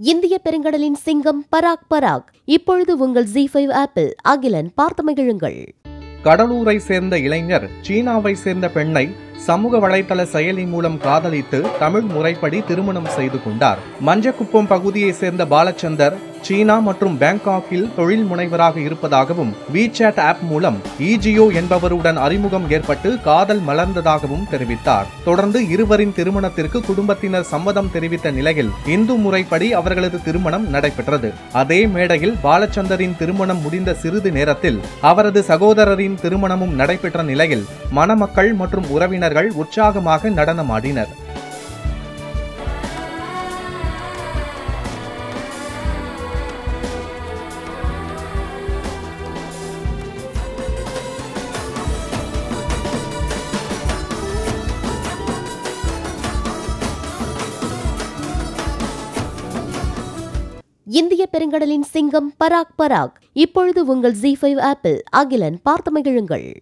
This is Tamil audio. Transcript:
இந்திய பெருங்கடலின் சிங்கம் பராக் பராக். இப்பொழுது உங்கள் ஜி ஃபைவ் ஆப்பிள் அகிலன் பார்த்து மகிழுங்கள் கடலூரை சேர்ந்த இளைஞர் சீனாவை சேர்ந்த பெண்ணை சமூக வலைதள செயலி மூலம் காதலித்து தமிழ் முறைப்படி திருமணம் செய்து கொண்டார். மஞ்சக்குப்பம் பகுதியை சேர்ந்த பாலச்சந்தர் சீனா மற்றும் பேங்காக்கில் தொழில் முனைவராக இருப்பதாகவும் வீசாட் ஆப் மூலம் இஜியோ என்பவருடன் அறிமுகம் ஏற்பட்டு காதல் மலர்ந்ததாகவும் தெரிவித்தார். தொடர்ந்து இருவரின் திருமணத்திற்கு குடும்பத்தினர் சம்மதம் தெரிவித்த நிலையில் இந்து முறைப்படி அவர்களது திருமணம் நடைபெற்றது. அதே மேடையில் பாலச்சந்தரின் திருமணம் முடிந்த சிறிது நேரத்தில் அவரது சகோதரரின் திருமணமும் நடைபெற்ற நிலையில் மணமக்கள் மற்றும் உறவினர்கள் உற்சாகமாக நடனமாடினர். இந்திய பெருங்கடலின் சிங்கம் பராக் பராக். இப்பொழுது உங்கள் ஜி ஃபைவ் ஆப்பிள் அகிலன் பார்த்து மகிழுங்கள்.